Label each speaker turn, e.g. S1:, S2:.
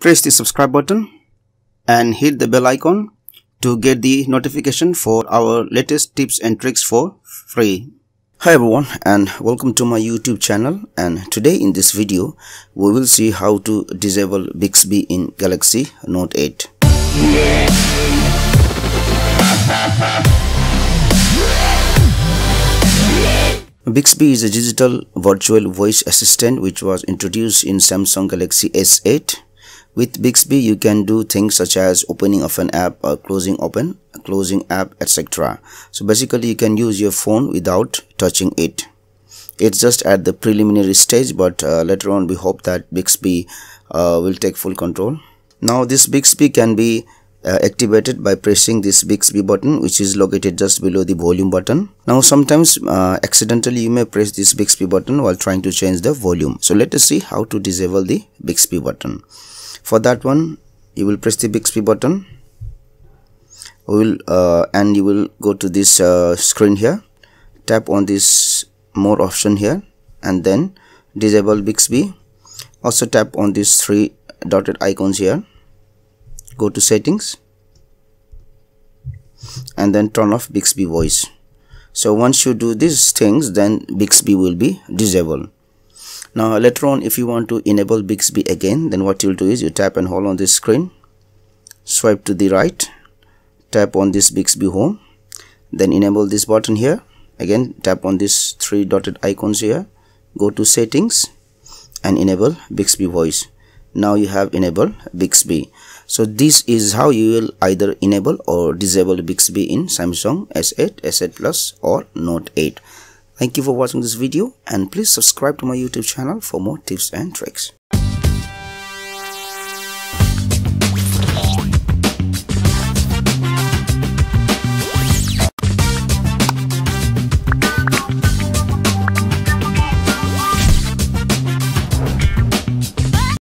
S1: press the subscribe button and hit the bell icon to get the notification for our latest tips and tricks for free. Hi everyone and welcome to my YouTube channel and today in this video we will see how to disable Bixby in Galaxy Note 8. Bixby is a digital virtual voice assistant which was introduced in Samsung Galaxy S8. With Bixby, you can do things such as opening of an app or closing open, closing app, etc. So basically, you can use your phone without touching it. It's just at the preliminary stage, but uh, later on, we hope that Bixby uh, will take full control. Now, this Bixby can be uh, activated by pressing this Bixby button which is located just below the volume button. Now sometimes uh, accidentally you may press this Bixby button while trying to change the volume. So let us see how to disable the Bixby button. For that one you will press the Bixby button we will uh, and you will go to this uh, screen here tap on this more option here and then disable Bixby also tap on these three dotted icons here go to settings and then turn off Bixby voice. So once you do these things then Bixby will be disabled. Now later on if you want to enable Bixby again then what you'll do is you tap and hold on this screen swipe to the right tap on this Bixby home then enable this button here. Again tap on these three dotted icons here go to settings and enable Bixby voice now you have enabled Bixby so this is how you will either enable or disable Bixby in Samsung S8, S8 Plus or Note 8. Thank you for watching this video and please subscribe to my YouTube channel for more tips and tricks.